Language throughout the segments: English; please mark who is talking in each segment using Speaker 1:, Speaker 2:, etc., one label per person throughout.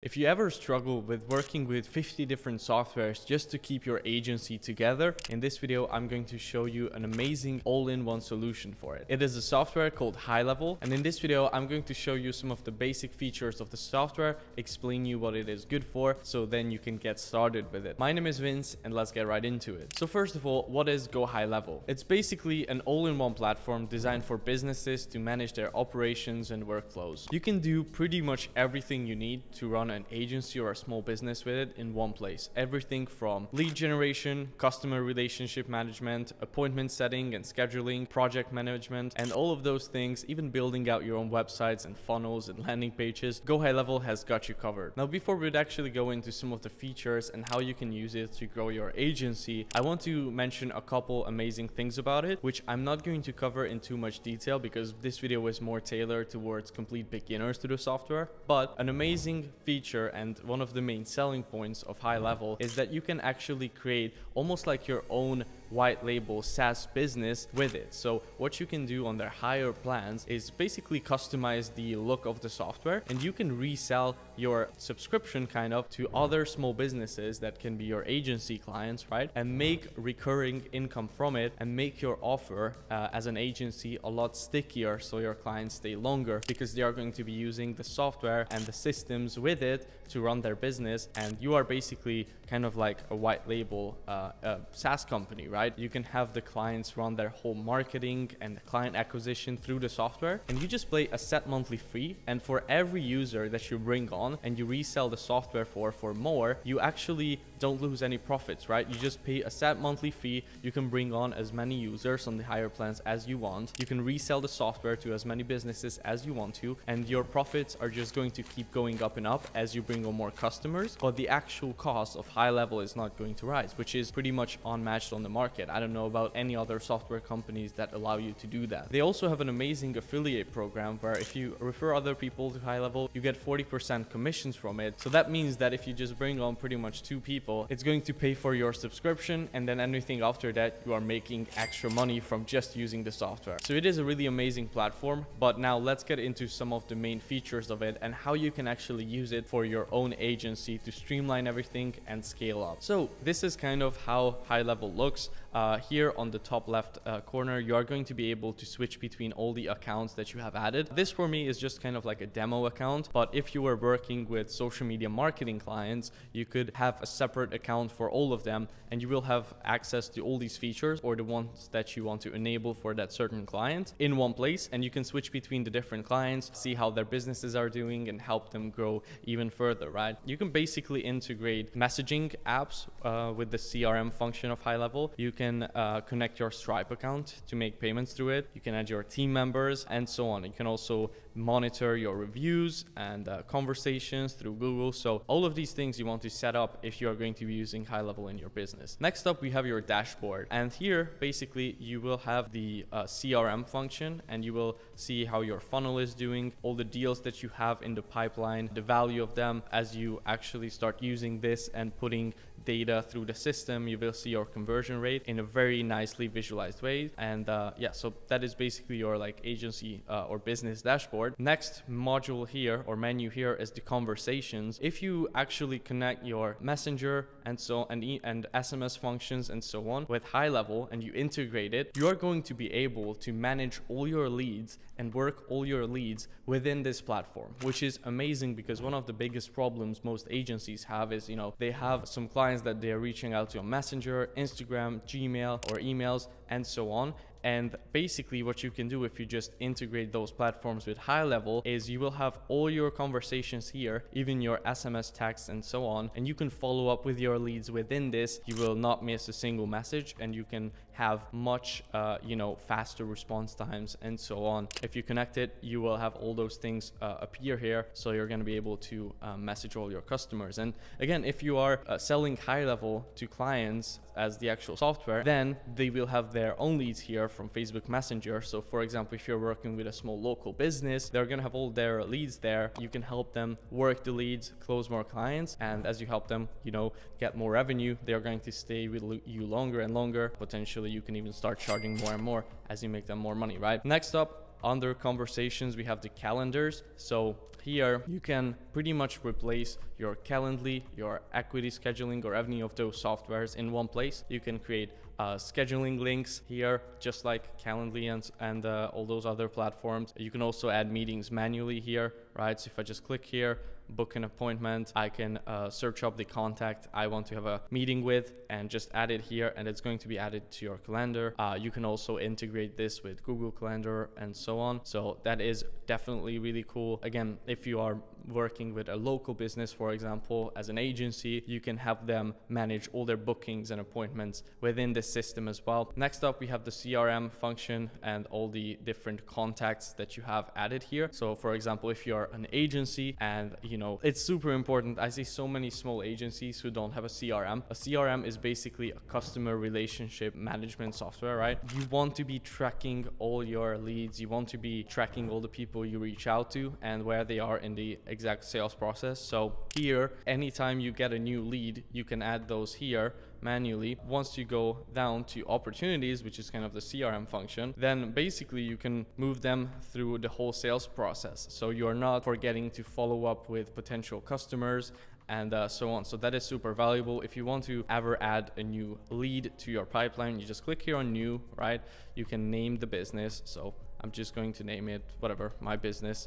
Speaker 1: If you ever struggle with working with 50 different softwares just to keep your agency together, in this video I'm going to show you an amazing all-in-one solution for it. It is a software called High Level and in this video I'm going to show you some of the basic features of the software, explain you what it is good for, so then you can get started with it. My name is Vince and let's get right into it. So first of all, what is Go High Level? It's basically an all-in-one platform designed for businesses to manage their operations and workflows. You can do pretty much everything you need to run run an agency or a small business with it in one place. Everything from lead generation, customer relationship management, appointment setting and scheduling, project management, and all of those things, even building out your own websites and funnels and landing pages, Go High Level has got you covered. Now, before we'd actually go into some of the features and how you can use it to grow your agency, I want to mention a couple amazing things about it, which I'm not going to cover in too much detail because this video is more tailored towards complete beginners to the software. But an amazing feature feature and one of the main selling points of high level is that you can actually create almost like your own white label SaaS business with it. So what you can do on their higher plans is basically customize the look of the software and you can resell your subscription kind of to other small businesses that can be your agency clients, right? And make recurring income from it and make your offer uh, as an agency a lot stickier so your clients stay longer because they are going to be using the software and the systems with it to run their business and you are basically kind of like a white label uh, uh, SaaS company, right? Right? You can have the clients run their whole marketing and client acquisition through the software and you just pay a set monthly fee. And for every user that you bring on and you resell the software for for more, you actually don't lose any profits, right? You just pay a set monthly fee. You can bring on as many users on the higher plans as you want. You can resell the software to as many businesses as you want to, and your profits are just going to keep going up and up as you bring on more customers. But the actual cost of high level is not going to rise, which is pretty much unmatched on the market. I don't know about any other software companies that allow you to do that. They also have an amazing affiliate program where if you refer other people to high level, you get 40% commissions from it. So that means that if you just bring on pretty much two people, it's going to pay for your subscription and then anything after that, you are making extra money from just using the software. So it is a really amazing platform, but now let's get into some of the main features of it and how you can actually use it for your own agency to streamline everything and scale up. So this is kind of how high level looks. Uh, here on the top left uh, corner, you are going to be able to switch between all the accounts that you have added. This for me is just kind of like a demo account, but if you were working with social media marketing clients, you could have a separate account for all of them and you will have access to all these features or the ones that you want to enable for that certain client in one place and you can switch between the different clients, see how their businesses are doing and help them grow even further, right? You can basically integrate messaging apps uh, with the CRM function of high level. You can uh, connect your Stripe account to make payments through it. You can add your team members and so on. You can also monitor your reviews and uh, conversations through Google. So all of these things you want to set up if you are going to be using high level in your business. Next up, we have your dashboard. And here, basically, you will have the uh, CRM function and you will see how your funnel is doing, all the deals that you have in the pipeline, the value of them as you actually start using this and putting data through the system, you will see your conversion rate in a very nicely visualized way. And uh, yeah, so that is basically your like agency uh, or business dashboard. Next module here or menu here is the conversations. If you actually connect your messenger and so and, e and SMS functions and so on with high level and you integrate it, you are going to be able to manage all your leads and work all your leads within this platform, which is amazing because one of the biggest problems most agencies have is, you know, they have some clients that they're reaching out to your Messenger, Instagram, Gmail, or emails, and so on. And basically what you can do if you just integrate those platforms with high level is you will have all your conversations here, even your SMS text and so on. And you can follow up with your leads within this. You will not miss a single message and you can have much, uh, you know, faster response times and so on. If you connect it, you will have all those things uh, appear here. So you're going to be able to uh, message all your customers. And again, if you are uh, selling high level to clients as the actual software, then they will have their own leads here from Facebook Messenger. So for example, if you're working with a small local business, they're to have all their leads there. You can help them work the leads, close more clients. And as you help them, you know, get more revenue, they're going to stay with you longer and longer, potentially you can even start charging more and more as you make them more money, right? Next up, under conversations, we have the calendars. So here you can pretty much replace your Calendly, your Acuity Scheduling, or any of those softwares in one place. You can create uh, scheduling links here, just like Calendly and, and uh, all those other platforms. You can also add meetings manually here, right? So if I just click here, book an appointment. I can uh, search up the contact I want to have a meeting with and just add it here and it's going to be added to your calendar. Uh, you can also integrate this with Google Calendar and so on. So that is definitely really cool. Again, if you are working with a local business, for example, as an agency, you can have them manage all their bookings and appointments within the system as well. Next up, we have the CRM function and all the different contacts that you have added here. So for example, if you're an agency and you know, it's super important. I see so many small agencies who don't have a CRM. A CRM is basically a customer relationship management software, right? You want to be tracking all your leads. You want to be tracking all the people you reach out to and where they are in the exact sales process. So here, anytime you get a new lead, you can add those here manually. Once you go down to opportunities, which is kind of the CRM function, then basically you can move them through the whole sales process. So you're not forgetting to follow up with potential customers and uh, so on. So that is super valuable. If you want to ever add a new lead to your pipeline, you just click here on new, right? You can name the business. So I'm just going to name it whatever, my business.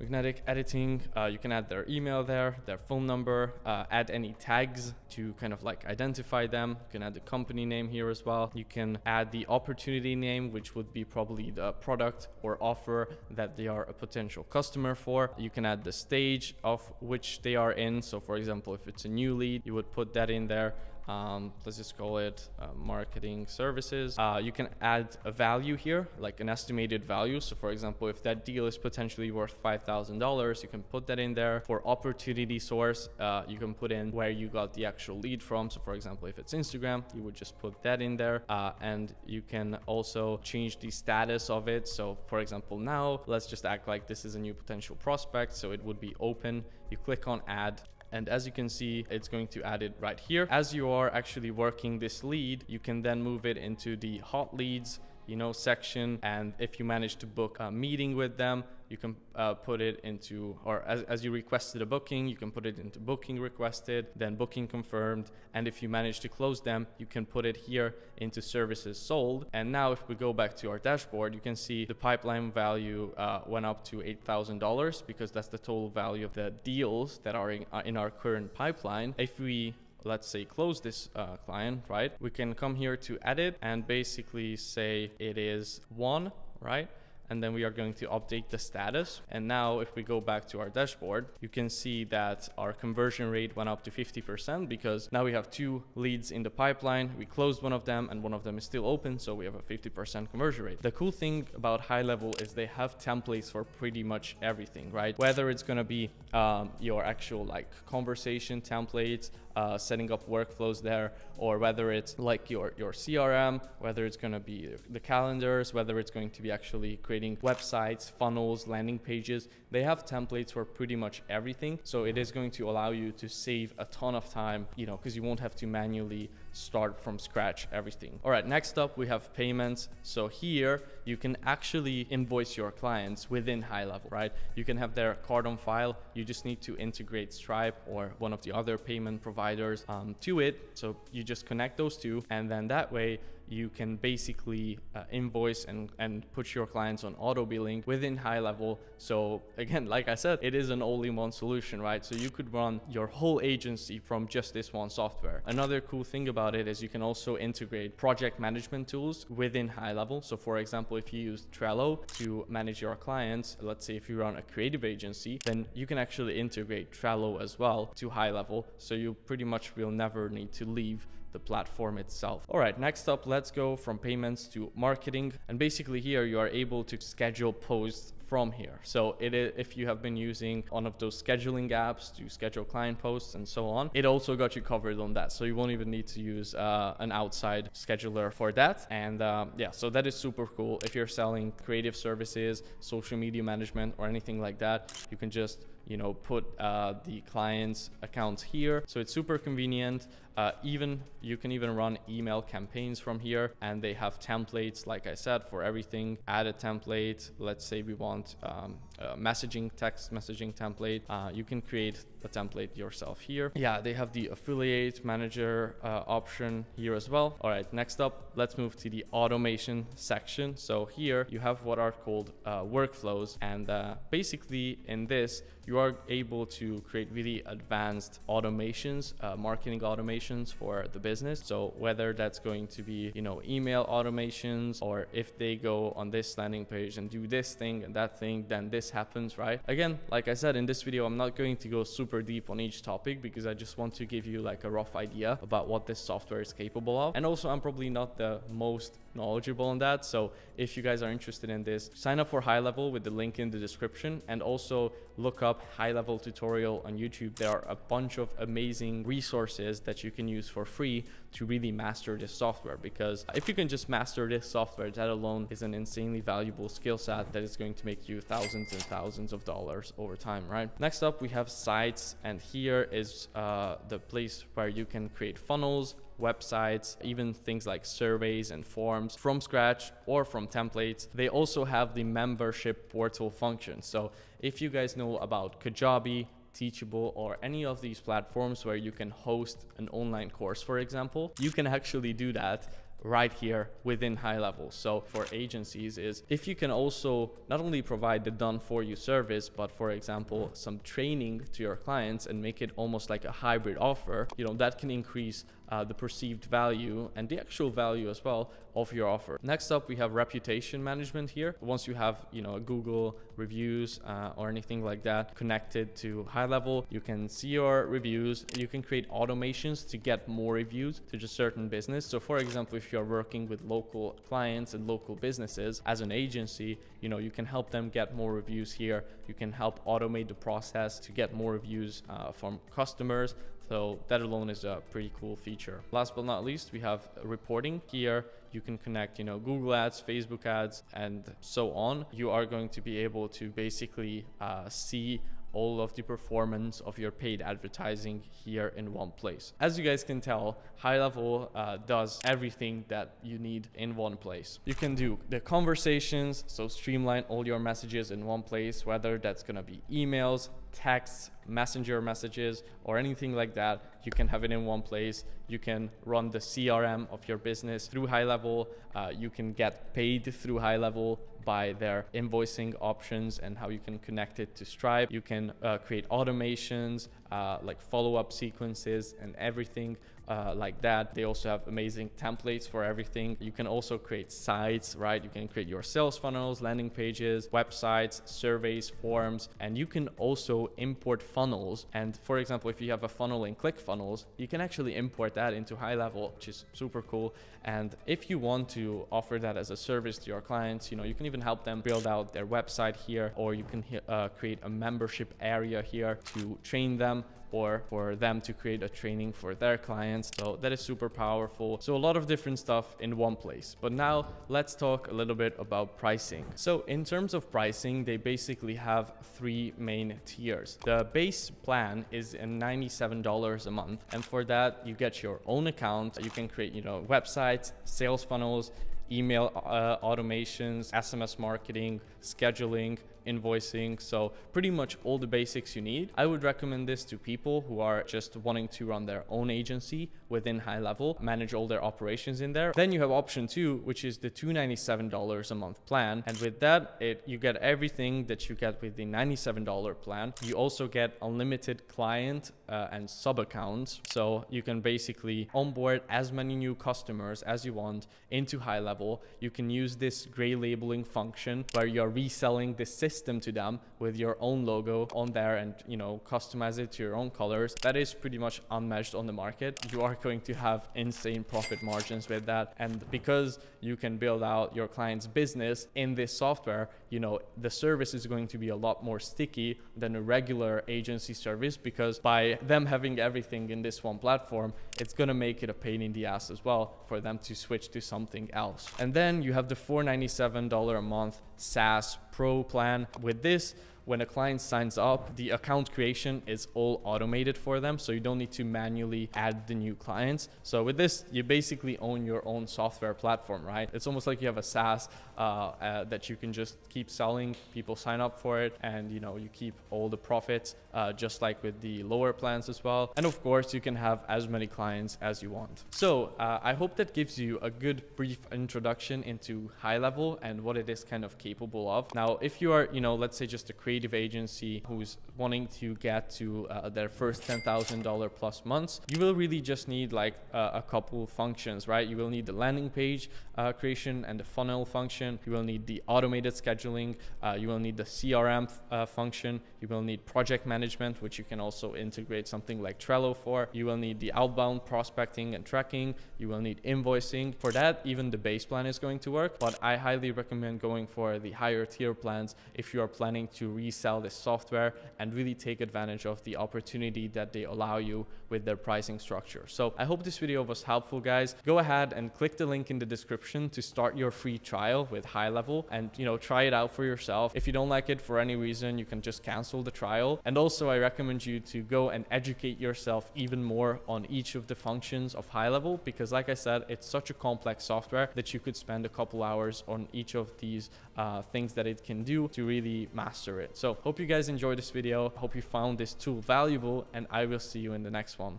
Speaker 1: Magnetic editing, uh, you can add their email there, their phone number, uh, add any tags to kind of like identify them. You can add the company name here as well. You can add the opportunity name, which would be probably the product or offer that they are a potential customer for. You can add the stage of which they are in. So for example, if it's a new lead, you would put that in there um, let's just call it uh, marketing services. Uh, you can add a value here, like an estimated value. So for example, if that deal is potentially worth $5,000, you can put that in there. For opportunity source, uh, you can put in where you got the actual lead from. So for example, if it's Instagram, you would just put that in there. Uh, and you can also change the status of it. So for example, now let's just act like this is a new potential prospect. So it would be open. You click on add and as you can see, it's going to add it right here. As you are actually working this lead, you can then move it into the hot leads you know section and if you manage to book a meeting with them you can uh, put it into, or as, as you requested a booking, you can put it into booking requested, then booking confirmed. And if you manage to close them, you can put it here into services sold. And now if we go back to our dashboard, you can see the pipeline value uh, went up to $8,000 because that's the total value of the deals that are in, uh, in our current pipeline. If we let's say close this uh, client, right? We can come here to edit and basically say it is one, right? And then we are going to update the status. And now if we go back to our dashboard, you can see that our conversion rate went up to 50% because now we have two leads in the pipeline. We closed one of them and one of them is still open. So we have a 50% conversion rate. The cool thing about high level is they have templates for pretty much everything, right? Whether it's going to be um, your actual like conversation templates, uh, setting up workflows there, or whether it's like your, your CRM, whether it's going to be the calendars, whether it's going to be actually creating websites, funnels, landing pages. They have templates for pretty much everything. So it is going to allow you to save a ton of time, you know, because you won't have to manually start from scratch everything. All right, next up we have payments. So here you can actually invoice your clients within high level, right? You can have their card on file. You just need to integrate Stripe or one of the other payment providers um, to it. So you just connect those two and then that way you can basically uh, invoice and, and put your clients on auto billing within high level. So again, like I said, it is an all-in-one solution, right? So you could run your whole agency from just this one software. Another cool thing about it is you can also integrate project management tools within high level. So for example, if you use Trello to manage your clients, let's say if you run a creative agency, then you can actually integrate Trello as well to high level. So you pretty much will never need to leave the platform itself. All right, next up, let's go from payments to marketing. And basically here you are able to schedule posts from here. So it is, if you have been using one of those scheduling apps to schedule client posts and so on, it also got you covered on that. So you won't even need to use uh, an outside scheduler for that. And um, yeah, so that is super cool. If you're selling creative services, social media management, or anything like that, you can just you know, put uh, the client's accounts here. So it's super convenient. Uh, even you can even run email campaigns from here and they have templates like i said for everything add a template let's say we want um, messaging text messaging template. Uh, you can create a template yourself here. Yeah they have the affiliate manager uh, option here as well. All right next up let's move to the automation section. So here you have what are called uh, workflows. And uh, basically in this you are able to create really advanced automations uh, marketing automations for the business. So whether that's going to be, you know, email automations or if they go on this landing page and do this thing and that thing, then this happens, right? Again, like I said in this video, I'm not going to go super deep on each topic because I just want to give you like a rough idea about what this software is capable of. And also I'm probably not the most knowledgeable on that. So if you guys are interested in this, sign up for high level with the link in the description and also look up high level tutorial on YouTube. There are a bunch of amazing resources that you can use for free to really master this software because if you can just master this software, that alone is an insanely valuable skill set that is going to make you thousands and thousands of dollars over time, right? Next up, we have sites and here is uh, the place where you can create funnels, websites, even things like surveys and forms from scratch or from templates. They also have the membership portal function. So if you guys know about Kajabi, Teachable, or any of these platforms where you can host an online course, for example, you can actually do that right here within high level so for agencies is if you can also not only provide the done for you service but for example some training to your clients and make it almost like a hybrid offer you know that can increase uh, the perceived value and the actual value as well of your offer. Next up, we have reputation management here. Once you have, you know, Google reviews uh, or anything like that connected to high level, you can see your reviews. You can create automations to get more reviews to just certain business. So for example, if you're working with local clients and local businesses as an agency, you know, you can help them get more reviews here. You can help automate the process to get more reviews uh, from customers. So that alone is a pretty cool feature. Last but not least, we have reporting here. You can connect, you know, Google ads, Facebook ads, and so on. You are going to be able to basically uh, see all of the performance of your paid advertising here in one place. As you guys can tell, High Level uh, does everything that you need in one place. You can do the conversations, so streamline all your messages in one place, whether that's gonna be emails, texts, messenger messages, or anything like that. You can have it in one place. You can run the CRM of your business through High Level. Uh, you can get paid through High Level by their invoicing options and how you can connect it to Stripe. You can uh, create automations, uh, like follow-up sequences and everything uh, like that. They also have amazing templates for everything. You can also create sites, right? You can create your sales funnels, landing pages, websites, surveys, forms, and you can also import funnels. And for example, if you have a funnel in ClickFunnels, you can actually import that into high level, which is super cool. And if you want to offer that as a service to your clients, you know, you can even help them build out their website here, or you can uh, create a membership area here to train them or for them to create a training for their clients. So that is super powerful. So a lot of different stuff in one place. But now let's talk a little bit about pricing. So in terms of pricing, they basically have three main tiers. The base plan is in $97 a month. And for that, you get your own account. You can create, you know, websites, sales funnels, email uh, automations, SMS marketing, scheduling, invoicing. So pretty much all the basics you need. I would recommend this to people who are just wanting to run their own agency within high level, manage all their operations in there. Then you have option two, which is the $297 a month plan. And with that, it you get everything that you get with the $97 plan. You also get unlimited client uh, and sub accounts. So you can basically onboard as many new customers as you want into high level. You can use this gray labeling function where you're reselling the system to them with your own logo on there and, you know, customize it to your own colors. That is pretty much unmatched on the market. You are going to have insane profit margins with that. And because you can build out your client's business in this software, you know, the service is going to be a lot more sticky than a regular agency service because by them having everything in this one platform, it's going to make it a pain in the ass as well for them to switch to something else. And then you have the $497 a month SaaS Pro plan. With this, when a client signs up, the account creation is all automated for them. So you don't need to manually add the new clients. So with this, you basically own your own software platform, right? It's almost like you have a SaaS uh, uh, that you can just keep selling. People sign up for it, and you know you keep all the profits, uh, just like with the lower plans as well. And of course, you can have as many clients as you want. So uh, I hope that gives you a good brief introduction into high level and what it is kind of capable of. Now, if you are, you know, let's say just a creative agency who's wanting to get to uh, their first $10,000 plus months, you will really just need like uh, a couple functions, right? You will need the landing page uh, creation and the funnel function. You will need the automated scheduling. Uh, you will need the CRM uh, function. You will need project management, which you can also integrate something like Trello for. You will need the outbound prospecting and tracking. You will need invoicing. For that, even the base plan is going to work, but I highly recommend going for the higher tier plans if you are planning to resell this software and really take advantage of the opportunity that they allow you with their pricing structure. So I hope this video was helpful, guys. Go ahead and click the link in the description to start your free trial with high level and, you know, try it out for yourself. If you don't like it for any reason, you can just cancel the trial. And also I recommend you to go and educate yourself even more on each of the functions of high level because like I said, it's such a complex software that you could spend a couple hours on each of these uh, things that it can do to really master it. So hope you guys enjoyed this video. Hope you found this tool valuable and I will see you in the next one.